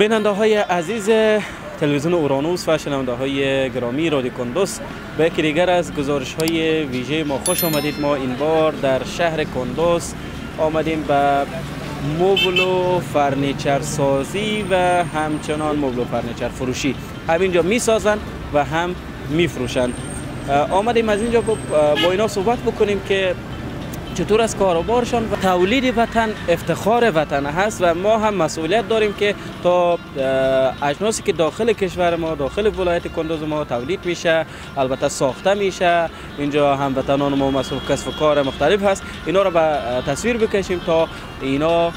بیننده های عزیز تلویزیون اورانوس و شنونده های گرامی رادیو کندز به یکی دیگر از گزارش های ویژه ما خوش آمدید. ما این بار در شهر کندز آمدیم به مبل فرنیچر سازی و همچنان مبل فرنیچر فروشی همینجا می سازن و هم می فروشن آمدیم از اینجا با اینا صحبت بکنیم که چطور از کاروبارشان و تولید وطن افتخار وطن هست و ما هم مسئولیت داریم که تا اجناسی که داخل کشور ما داخل ولایت کندوز ما تولید میشه البته ساخته میشه. اینجا هموطنان ما مسئول کسب و کار مختلف هست. اینا رو به تصویر بکشیم تا اینا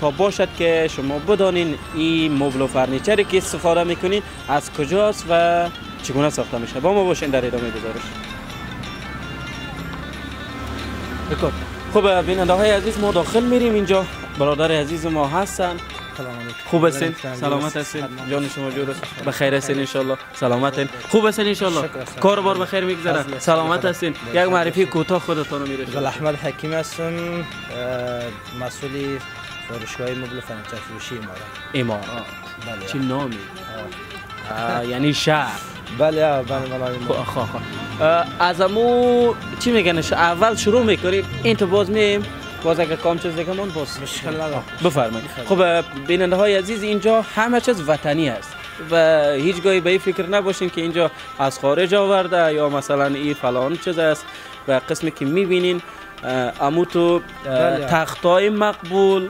تا باشد که شما بدانین این مبل و فرنیچری که استفاده می‌کنین از کجاست و چگونه ساخته میشه. با ما باشین در ادامه گزارش. بکن خب بیننده های عزیز ما داخل میریم اینجا. برادر عزیز ما هستن. خوب هستین؟ سلامت هستین؟ جان شما جور است. بخیر هستین ان سلامت خوب هستین ان کار بار بخیر میگذره. سلامت هستین؟ یک معرفی کوتاه خودتون رو می‌رسید گل احمد حکیم هستم. مسئول فروشگاه مبل فرنیچر فروشی امارات امارات بله. چی نامی؟ یعنی شهر. بله بله بله خواه خواه از امو چی میگنش اول شروع می‌کنیم این تو باز میم باز اگر کام چیز دیگه من باز مشکل نداره بفرمایید. خب بیننده های عزیز اینجا همه چیز وطنی است و هیچ گاهی به این فکر نباشین که اینجا از خارج آورده یا مثلا این فلان چیز است و قسمی که می‌بینین. امو تو بله. تختای مقبول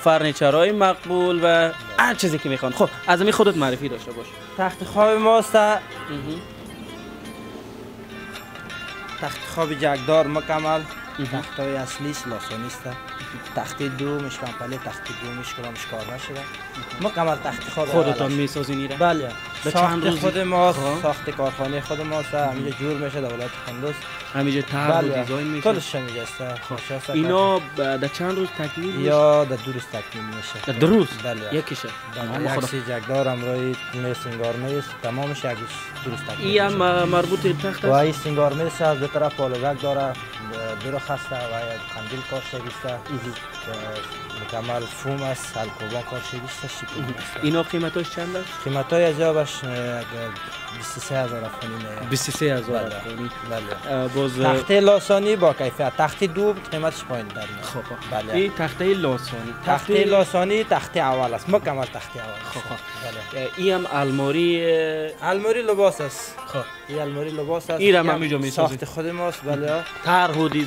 فرنیچرهای مقبول و هر چیزی که می‌خوان. خب از می خودت معرفی داشته باش. تخت خواب ماست تخت خواب جگدار مکمل تخت های اصلی لاسانیست تخت دو مشکم پله تخت دو مشکلامش کار نشده مکمل تخت خواب خودتان می‌سازین بله. به چند روز خود ما خب. ساخت کارخانه خود ما همینجا جور میشه در ولایت قندوز همینجا طرح بله. دیزاین میشه. کلش همینجا است؟ خب. اینا در چند روز تکمیل میشه؟ یا در دو روز تکمیل میشه. در دو روز؟ بله. یکیشه. بله. یک سی جگدار امروی سنگار میست تمامش یک دو روز تکمیل این هم مربوط تخت و این سنگار میست از دو طرف پالوگک داره. دو خسته و قندیل کار شویسته مکمل فوم است الکوبا کار شویسته شیپور اینا قیمتاش چند است قیمت های از باش 23 هزار افغانی 23 هزار بله باز تخته لاسانی با کیفیت تخته دو قیمتش پایین در خب بله این تخته لاسانی تخته لاسانی تخته اول است مکمل تخته اول خب بله این هم الماری الماری لباس است خب این الماری لباس است این هم همینجا می‌سازید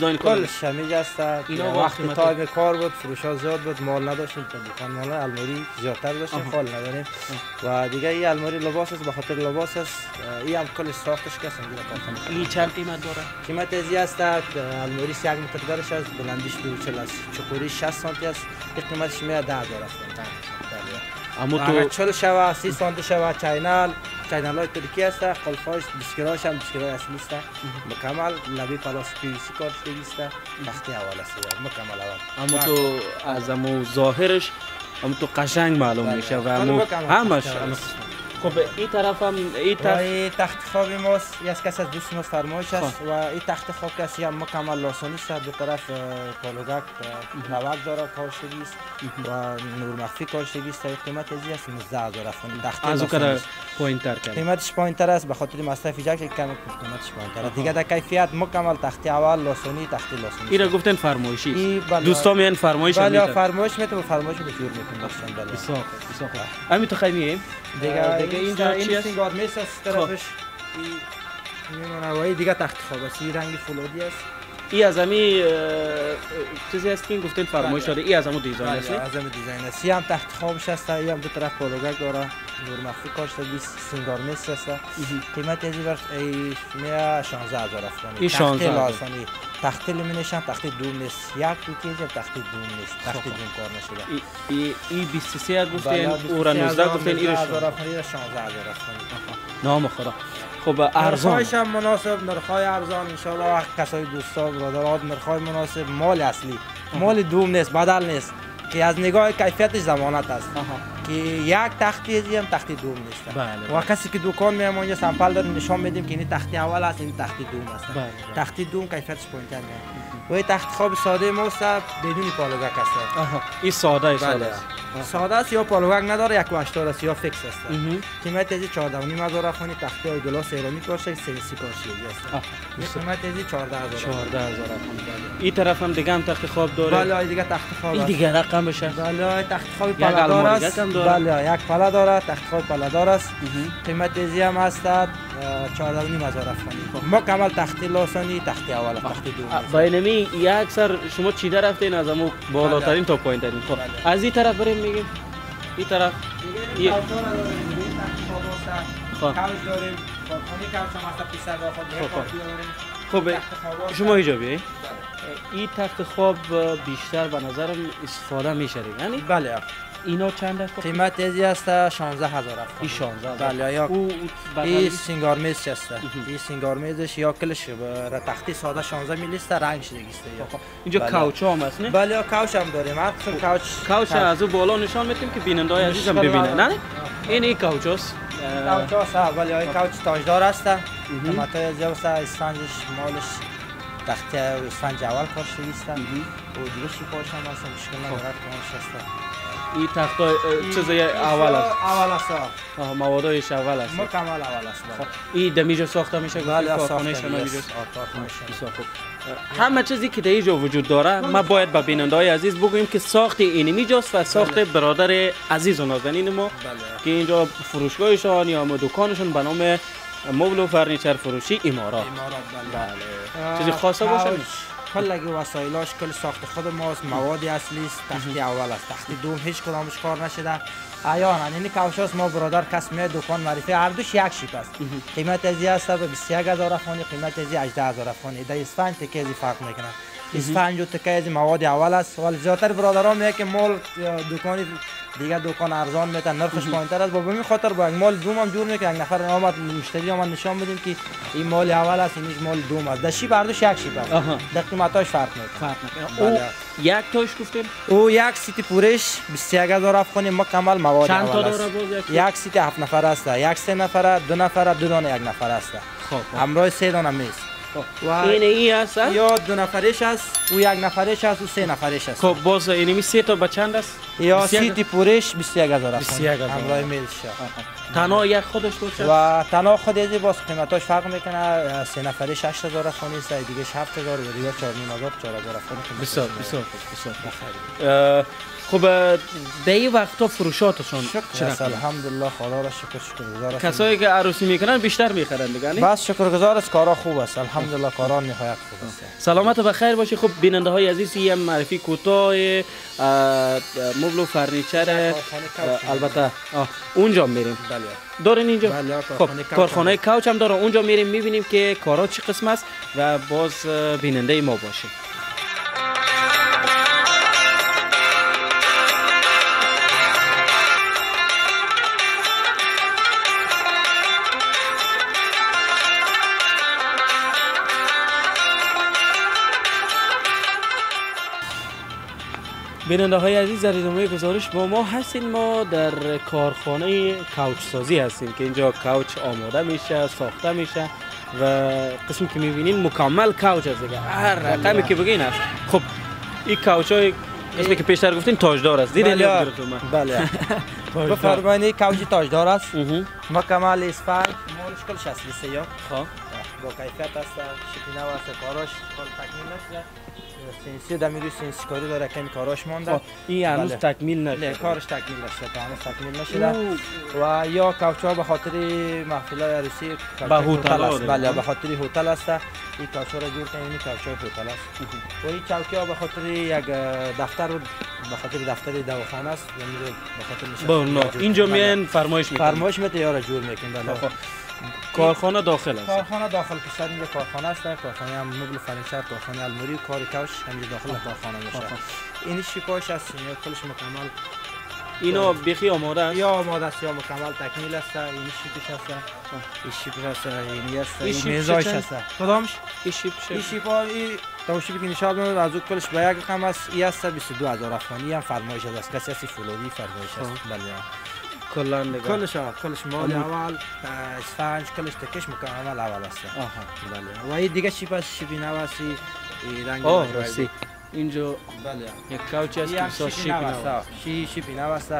ساخت خود ماست بله دیزاین همینجا است اینا وقت time کار بود فروش ها زیاد بود مال نداشتیم تو دکان مال الماری زیادتر داشتیم حال نداریم. و دیگه این الماری لباس است به خاطر لباس است. این هم کلش ساختش کس اینجا کارخانه این چند قیمت داره؟ قیمت ازی است الماری 1 متر درش است بلندیش 240 است چقوری 60 سانتی است قیمتش میاد 10000 اما تو چلو شوه سی سانتی شوه چینل. چینل های ترکی است قلف هایش بسکراش هم بسکرای اصلی است مکمل لبی پلاس پی سی کار شده است اول است مکمل اول اما تو از امو ظاهرش اما تو قشنگ معلوم میشه و همش خب این طرف هم این تخت این تخت خواب ماست. یک کس از دوست ما فرمایش است. خب. و این تخت خواب کسی هم مکمل لاسانی است. دو طرف پالوگک نوک داره کار شدی است و نور مخفی کار شدی است قیمت ازی است. 19000 افغانی تخت از اون پایین تر کرد؟ قیمتش پایین تر است. به خاطر مصرف جک کم قیمتش پایین تر دیگه در کیفیت مکمل تخت اول لاسانی تخت لاسانی این گفتن فرمایشی دوستا میان فرمایش بله فرمایش می‌تونه فرمایش به جور می‌کنه بله. بسیار بسیار همین تو خیلی دیگه دیگه اینجا این سینگار میس است طرفش این دیگه تخت خواب است. این رنگ فولادی است. ای از امی چیزی است که گفتین فرمایش داره ای از امو دیزاین است از امو دیزاین است هم تخت خوابش است ای هم دو طرف پالوگک داره. نور مخفی کار شده 20 سینگار میس است قیمت ازی ورش ای میا 16000 افغانی این 16 تخت لومینیشن تخت دوم نیست یک کوتیج تخت دوم نیست تخت دوم کار نشده ای ای 23 گفتین او را 19 گفتین ای را 16000 افغانی 16000 افغانی نام خدا خب ارزان نرخایش هم مناسب نرخای ارزان ان شاء الله وقت کسای دوستا برادرات نرخای مناسب مال اصلی مال دوم نیست بدل نیست که از نگاه کیفیتش ضمانت است که یک تختی هم تختی دوم نیست. بله و کسی که دکان میام اونجا sample داریم نشان میدیم که این تختی اول است این تختی دوم است. بله. تختی دوم کیفیتش پایینتر میاد و این تخت خواب ساده ماست بدون پالوگک است این ساده است. ساده است یا پالوگک نداره یک و است یا fix است. قیمت ازی 14 و نیم هزار افغانی تخته های گلاس ایرانی کارشه سی سی کارشگی است. قیمت ازی 14 هزار 14 هزار این طرف هم دیگه هم تخت خواب داره. بله دیگه تخت خواب این دیگه رقم بشه. بله تخت خواب پلدار است. بله یک پله داره تخت خواب پلدار است. قیمت ازی هم هست 14 و نیم هزار افغانی ما کمال تختی لاسانی تختی اول تختی دوم. باینمی یک اکثر شما چیده رفتین از امو بالاترین تا پایین ترین. خب از این طرف بریم میگیم این طرف. یه. خب. داریم. خب شما اینجا بیایی این تخت خواب بیشتر به نظرم استفاده میشه یعنی؟ بله. اینا چند است قیمت ازی است 16 هزار این 16 بله یا این سینگار میز است این سینگار میزش یا کلش را تختی ساده 16 میلی است رنگ شده است اینجا کاوچ هم است نه؟ بله کاوچ هم داریم. هر قسم کاوچ کاوچ از اون بالا نشان میدیم که بیننده های عزیزم ببینن نه؟ این این کاوچ است کاوچ است بله این کاوچ تاجدار است. قیمت ازی است اسفنجش مالش تختی اسفنج اول کار شده است و دیگه شیپاش هم است مشکل نداره. کارش است این تخت چیزای اول است. اول است موادش اول است. مکمل اول است خب این دمیجا ساخته میشه؟ بله کارخانه شما همه چیزی که در اینجا وجود داره ما باید به بیننده های عزیز بگوییم که ساخت اینمی جاست و ساخت برادر عزیز و نازنین ما که اینجا فروشگاهشان یا دکانشون به نام مبل و فرنیچر فروشی امارات. بله. چیزی خاصه باشه؟ کلگی وسایلاش کل ساخت خود ماست مواد اصلی است تختی اول است. تختی دوم هیچ کدامش کار نشده. ایانا این کوشاس ما برادر کس می دکان معرفی هر دوش یک شیپ است. قیمت ازی است به 21000 افغانی قیمت ازی 18000 افغانی. در اسفنج تکه ازی فرق می‌کنه. اسفنج و تکه مواد اول است. ولی زیاتر برادران میگه که مال دکانی دیگه دکان ارزان میتن. نرخش پایینتر است. با همین خاطر با یک مال دوم هم جور می‌کنه. یک نفر آمد مشتری آمد نشان بدیم که این مال اول است اینش مال دوم است. دشی برداشت یک shape است. در قیمتاش فرق می‌کنه. فرق می‌کنه. او یک تاش گفتیم؟ او یک سیتی پورش 21000 افغانی مکمل مواد چند تا داره است یک سیتی هفت نفر است. یک سه نفر دو نفر دو دانه یک نفر است. خب همراه سه دانه میز و این ای است یا دو نفرش است او یک نفرش است و سه نفرش است خب باز اینمی سه تا به چند است یا سیتی پورش 21000 افغانی 21000 همراه میز تنها یک خودش باشه؟ و تنها خود ازی باز قیمتاش فرق می‌کنه سه نفرش 8000 افغانی است دیگه 7000 و دیگه 4500 4000 افغانی بسیار بسیار بسیار خب در این وقتا فروشاتشون است الحمدلله خدا را شکر شکر گزار کسایی که عروسی می‌کنن بیشتر می‌خرن دیگه بس شکر گزار است کارا خوب است الحمدلله کارا نهایت خوب است. سلامت و بخیر باشی. خب بیننده های عزیز یه معرفی کوتاه مبل و فرنیچر البته اونجا میریم. بله. دارین اینجا؟ بله خب کارخانه کوچ هم داره. اونجا میریم می‌بینیم که کارا چه قسم است و باز بیننده ما باشیم. بیننده های عزیز در ادامه گزارش با ما هستیم ما در کارخانه کوچ سازی هستیم که اینجا کوچ آماده میشه ساخته میشه و قسمی که می‌بینین مکمل کوچ است دیگه. هر رقمی که بگین است. خب این کوچ های قسمی که پیشتر گفتین تاجدار است. دیدین بله. بله. بفرمایید کوچ تاجدار است. مکمل اسفنج مالش کل 60 یا. خب. با کیفیت است شکینه است کاراش کل تکمیل نشده CNC در می‌روی CNC کاری داره کمی کاراش مانده این هنوز تکمیل نشده. کارش تکمیل نشده هنوز تکمیل نشده. و یا کوچا به خاطر محفل عروسی به هتل است. بله به خاطر هتل است. این کوچا را جور کنیم این کوچا هتل است. و این چوکی ها به خاطر یک دفتر به خاطر دفتر دواخانه است. یعنی به خاطر اینجا میان فرمایش می‌کنن. فرمایش میته یا را جور می‌کنن بله. کارخانه داخل است. کارخانه داخل پیشتر اینجا کارخانه است. کارخانه هم مبل فرنیچر کارخانه الموری کار کوش همینجا داخل کارخانه میشه. این شیپاش است کلش مکمل. اینا بیخی آماده است؟ یا آماده است یا مکمل تکمیل است. این شیپش است این شیپش است این است این میزایش است کدامش؟ این شیپ این شیپ این توشیبی که نشان از اون کلش به یک رقم است. این است 22000 افغانی هم فرمایش است کسی است فولادی فرمایش است بله. کلا نگاه کلش کلش مال اول اسفنج کلش تکش مکمل اول است. آها. بله. و این دیگه shape است shape ی نسواری رنگ آه راستی. اینجا بله. یک کوچ است که ساز shape ی نو شی shape ی نو است.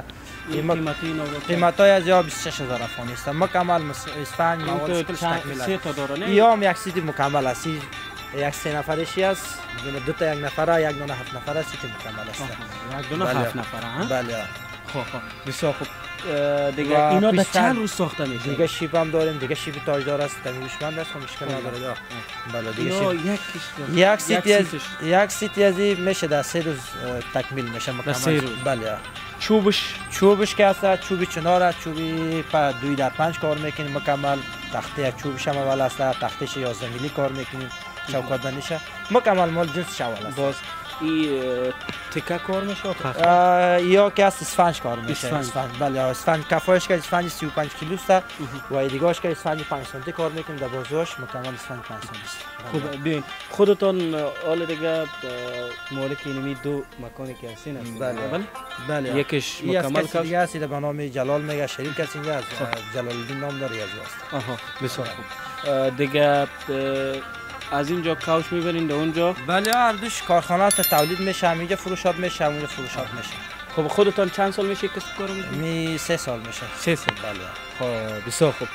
این قیمتی قیمت های از یا 26000 افغان است. مکمل اسفنج مواد کلش تکمیل سه است. تا داره نه؟ یا یک سیتی مکمل است. یک سه نفرشی است. دو تا یک نفره یک دونه هفت نفره سیتی مکمل است. یک دونه بله. هفت نفره ها؟ بله. خب خب. بسیار خوب. دیگه اینا در چند روز ساخته میشه دیگه شیپ هم داریم دیگه شیپ تاجدار است است خب مشکل نداره دا. بله دیگه شیپ یک سیتی از. یک سیتی از میشه در سه روز تکمیل میشه مکمل سه روز. بله چوبش؟ چوبش که هست چوبی چنار است چوبی پا دوی در پنج کار می‌کنیم مکمل تخته چوبش هم اول است تختش 11 میلی کار می‌کنیم چوکات بندیشه مکمل مال جنس شوال است. باز تکه کار میشه اه، یا که است اسفنج کار میشه. اسفنج. اسفنج بله اسفنج. کفایش که اسفنج 35 کیلو است. و دیگهش که اسفنج 5 سانتی کار می‌کنیم. در بازوش مکمل اسفنج 5 سانتی است. خوب بیاین خودتان حال دیگه مالک اینمی دو مکانی که هستین بله. بله. بله. از مکمل کار دیگه است به نام جلال میگه شریک کسی اینجا از جلال الدین نام داره از است آها بسیار خوب. اه، دیگه از اینجا کوچ می‌برین در اونجا. بله هر دوش کارخانه است تولید میشه همینجا فروشات میشه همینجا فروشات میشه. خب خودتان چند سال میشه کسب کار می سه سال میشه. سه سال بله. خب بسیار خوب.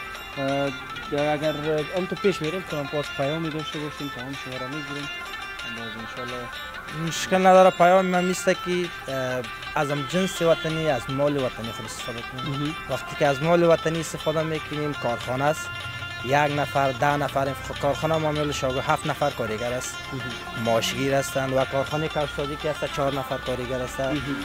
اگر هم تو پیش میریم کنم باز پیامی داشته باشیم تا هم شما را می‌گیریم. باز انشالله مشکل نداره پیام من میسته که از جنس وطنی از مال وطنی خود استفاده کنیم وقتی که از مال وطنی استفاده می‌کنیم کارخانه است. یک نفر ده نفر. کارخانه معامل شاگو هفت نفر کارگر است. ماشگیر هستند و کارخانه کارسازی که هست چهار نفر کارگر است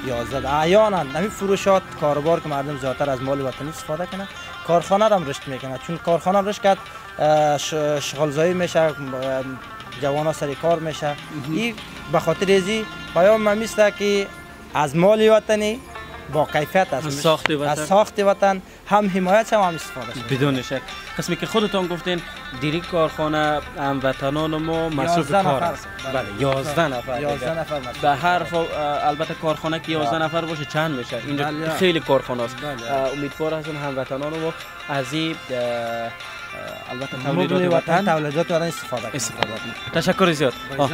یازده. احیانا همین فروشات کاروبار که مردم زیادتر از مال وطنی استفاده کنه کارخانه هم رشد می‌کنه چون کارخانه رشد کرد شغلزایی میشه اه، جوانا سر کار میشه. این به خاطر ازی پیام من میسته که از مال وطنی با کیفیت است از ساخت وطن. هم حمایت هم, هم استفاده شد بدون شک قسمی که خودتان گفتین دیری کارخانه هموطنان ما مصروف کار نفر است. بله 11 نفر یازده دیگه. نفر مصروف به هر. فا... البته کارخانه که 11 نفر باشه چند میشه اینجا بله. خیلی کارخانه است بله. امیدوار هستم هموطنان ما از این البته تولیدات وطن تولیدات وطن استفاده کنیم. استفاده. تشکر زیاد.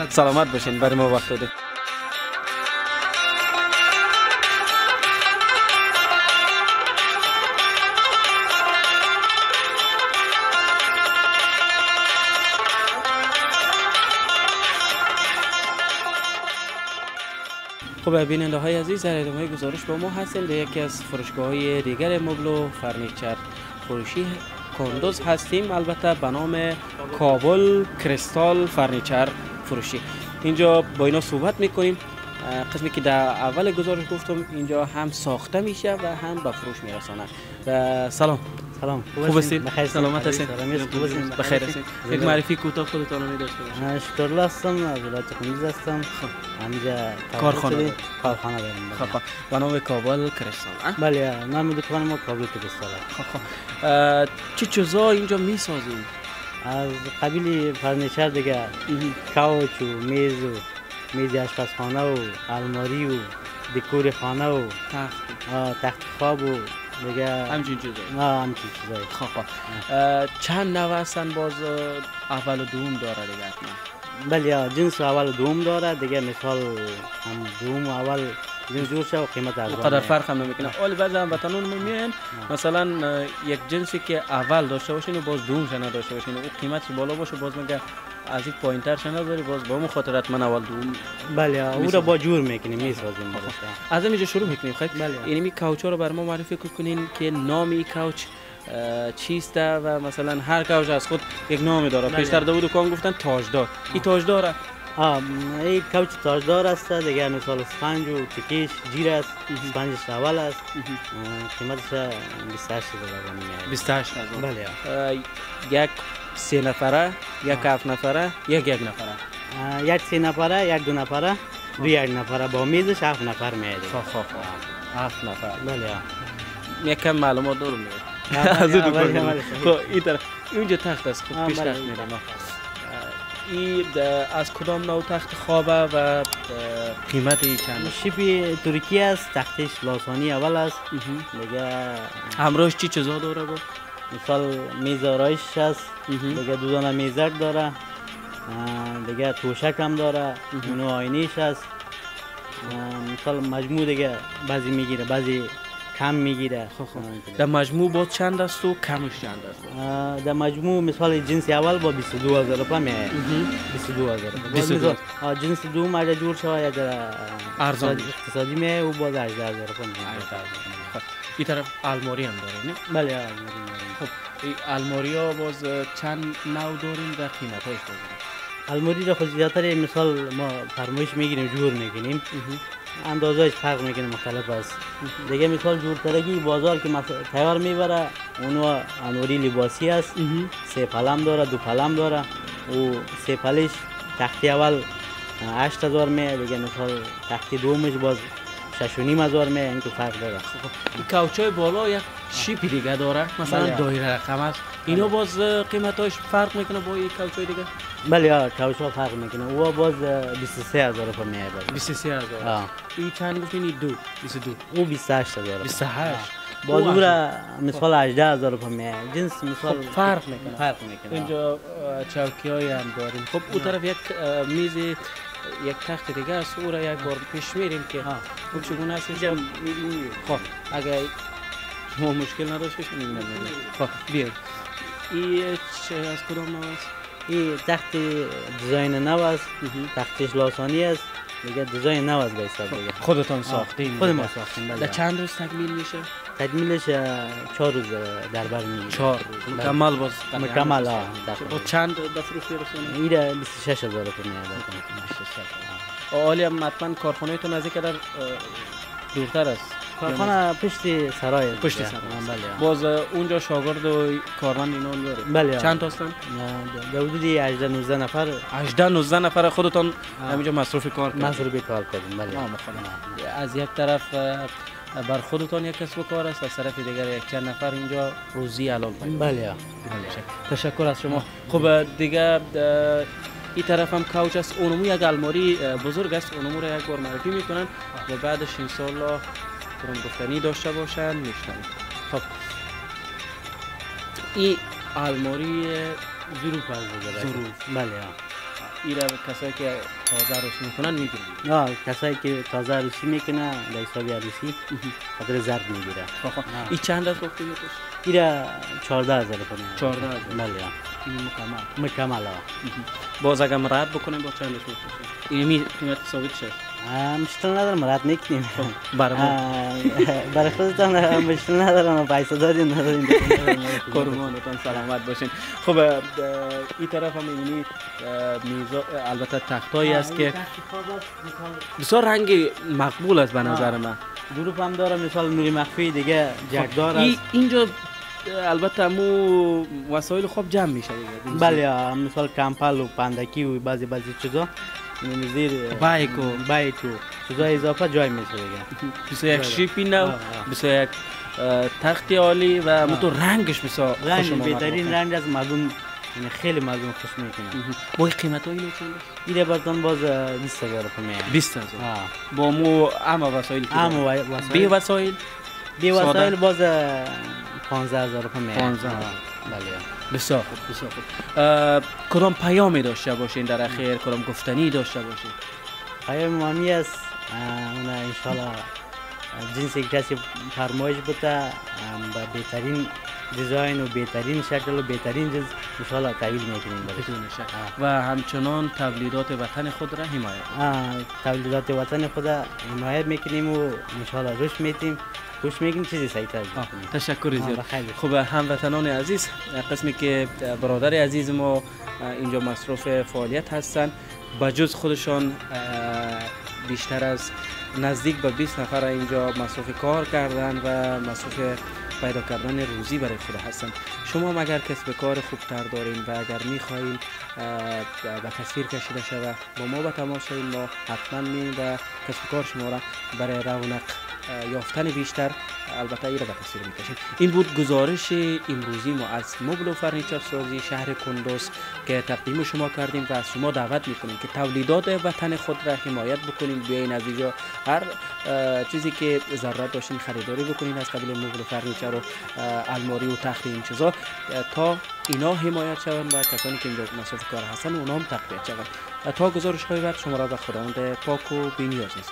سلامت باشین برای ما وقت دادید خب بیننده های عزیز در ادامه گزارش با ما هستیم در یکی از فروشگاه های دیگر مبل و furniture فروشی کندوز هستیم. البته به نام کابل کریستال furniture فروشی. اینجا با اینا صحبت می‌کنیم. قسمی که در اول گزارش گفتم اینجا هم ساخته میشه و هم به فروش میرسانه سلام. سلام. خوب هستید؟ سلامت هستید؟ بخیر هستید؟ یک معرفی کوتاه خودتان رو میداشته باشید. من شکرالله هستم از ولایت کندوز هستم. همینجا کارخانه؟ کارخانه داریم. خب بله. خب به نام کابل کریستال اه؟ بله نام دکان ما کابل کریستال است. خب خب. چه چیزا اینجا می‌سازیم؟ از قبیل فرنیچر دیگه. کاوچ و میز و میز آشپزخانه و الماری و دکور خانه و تخت خواب و دیگه همچین چیزا نه همچین چیزایی. خب خب. چند نوع هستن باز اول و دوم داره دیگه حتما؟ بله جنس اول و دوم داره. دیگه مثال هم دوم و اول جنس جور شه و قیمت ارزان قدر. فرق هم نمی‌کنه اول بعضی هموطنان ما میاین مثلا یک جنسی که اول داشته باشین و باز دومش نداشته باشین و قیمتش بالا باشه باز میگه از این پایین ترش نداری باز با اون خاطر حتما اول دوم بله او. را با جور می‌کنیم می‌سازیم از اینجا شروع می‌کنیم خیلی بله. یعنی می کوچا رو بر ما معرفی کنین که نام این اه، چیست و مثلا هر کوچ از خود یک نامی داره. پیشتر دو دکان گفتن تاجدار این تاجداره م- این کوچ تاجدار است دیگه مثال اسفنج و تکیش جیر است اسفنجش اول است. قیمتش 28 دلار میاد 28 هزار بله یک سه نفره یک هفت نفره یک یک نفره. یک سه نفره یک دو نفره دو یک نفره. با میزش هفت نفر میاد خب خب خب. هفت نفر. بله یک کم معلومات دارم. میگه بله، از اون. بله. خب این طرف اونجا تخت است. خب پیش بله، تخت این میرم. د- از کدام نوع تخت خوابه و قیمت این چند؟ شیپی ترکی است تختش لاسانی اول است. دیگه همراهش چی چیزا داره با؟ مثال میز آرایش است. دیگه دو دانه میزک داره. دیگه توشک هم داره. اونو آینیش هست مثال مجموع دیگه بعضی می‌گیره بعضی کم می‌گیره. خب، در مجموع با چند است و کمش چند است؟ در مجموع مثال جنس اول با 22 هزار روپا می 22 هزار. روپا جنس دوم اگر جور شود یا در ارزان. اقتصادی می او باز 18 هزار روپا می این طرف الماری هم داره نه؟ بله الماری خب الماری ها باز چند نوع داریم و قیمت هایش داریم الماری را خود زیادتر مثال ما فرمایش می‌گیریم جور می‌کنیم. اندازهش فرق می‌کنه مختلف است. دیگه مثال جورترگی بازار که تیار می‌بره اونو انوری لباسی است. سه پلم داره دو پلم داره. و سه پلش تختی اول 8000 می دیگه مثال تختی دومش باز شش و نیم هزار می این تو فرق داره. این کوچای بالا یک شیپی دیگه داره. مثلا بله. دایره رقم است. اینا بله. باز قیمتاش فرق می‌کنه با این کوچای دیگه؟ بله ها کوچا فرق می‌کنه. او باز 23 هزار روپا میایه 23 هزار. این چند گفتین دو. 22 او 28 هزار. 28 باز او را مثال 18 هزار میایه جنس مثال خب فرق می‌کنه. فرق می‌کنه. اینجا چوکی های هم داریم. خب او طرف یک میز یک تخت دیگه است او را یک بار پیش میریم که او چگونه است؟ اینجا خب اگر شما مشکل نداشته می‌بینم خب بیاید. این چه از کدام نو است؟ این تخت دیزاین نو است. تختش لاسانی است. دیگه دیزاین نو است به حساب دیگه. خودتان ساختین. خود ما ساختیم بله. در چند روز تکمیل میشه؟ تکمیلش چهار روز در بر می‌گیره. چهار. روز مکمل باز. مکمل ها با چند بفروش برسونه این 26 هزار میاد عالی هم حتما کارخانه تو نزدیک در دورتر است. کارخانه پشت سرای پشت سرای. بله باز اونجا شاگرد و کارمند اینا داره بله چند تا هستن حدود 18 19 نفر. 18 19 نفر خودتان همینجا مصروف کار کردید. مصروف کار کردیم بله. از یک طرف بر خودتان یک کسب و کار است از طرف دیگر یک چند نفر اینجا روزی حلال بله. بله. تشکر از شما. خب دیگه این طرف هم کوچ است. اونمو یک الماری بزرگ است. اونمو رو یک بار معرفی می‌کنن و بعدش انشالله برام گفتنی داشته باشن میشنن خب. این الماری ظروف از بله. این را کسایی که تازه روشی می‌کنن می‌گیرن. نه کسایی که تازه روشی می‌کنن در حساب عروسی خاطر زرد می‌گیره. این چند است گفتی میتوش این را 14 هزار کنه. 14 هزار. بله. این مکمل. مکمل باز اگر مرد بکنیم با چندش میفروشیم این می قیمت ثابت شد مشکل ندارم مرد نکنیم برای برای خودتان مشکل ندارم پیسه دادین ندارین قربانتان سلامت باشین. خب این طرف هم اینی میزا البته تختایی است که بسیار رنگ مقبول است به نظر من. گروپ هم داره مثال نوری مخفی دیگه جگدار است. اینجا البته مو وسایل خوب جمع میشه دیگه بله مثال کمپل و پندکی و بعضی بعضی چیزا. زیر بایک و بایک و چیزا اضافه جای میشه دیگه. بسیار یک شیپی نو بسیار یک تختی عالی و متو رنگش بسیار رنگ بهترین رنگ از مردم یعنی خیلی مردم خوش می‌کنه با قیمت ها اینو چند این برتون باز 20 هزار روپیه 20 هزار. با مو اما وسایل اما وسایل. بی وسایل؟ بی وسایل باز 15 هزار روپیه 15 بله. بسیار خوب کدام پیامی داشته باشین در اخیر؟ کدام گفتنی داشته باشین؟ پیام مامی است. اون انشالله جنسی کسی فرمایش بوده با بهترین دیزاین و بهترین شکل و بهترین جنس انشالله تحویل می‌کنیم و همچنان تولیدات وطن خود را حمایت. تولیدات وطن خود را حمایت می‌کنیم و انشالله روش میتیم گوش میگیم چیزی سعی تشکر زیاد. خب هموطنان عزیز قسمی که برادر عزیز ما اینجا مصروف فعالیت هستند بجز خودشان بیشتر از نزدیک به 20 نفر اینجا مصروف کار کردن و مصروف پیدا کردن روزی برای خود هستند شما هم اگر کسب کار خوبتر دارین و اگر می‌خواهید به تصویر کشیده شود با ما به تماس ما حتما می و کسب کار شما را برای رونق یافتن بیشتر البته ایره به تصویر می‌کشیم این بود گزارش امروزی ما از مبل و فرنیچر سازی شهر کندوز که تقدیم شما کردیم و از شما دعوت می‌کنیم که تولیدات وطن خود را حمایت بکنیم. بیاین از اینجا هر چیزی که ضرورت داشتین خریداری بکنین از قبیل مبل و فرنیچر و الماری و تخت این چیزا. تا اینا حمایت شوند و کسانی که اینجا مصرف کار هستن اونا هم تقویت شوند. تا گزارش های بعد شما را به خداوند پاک و بینیاز نیست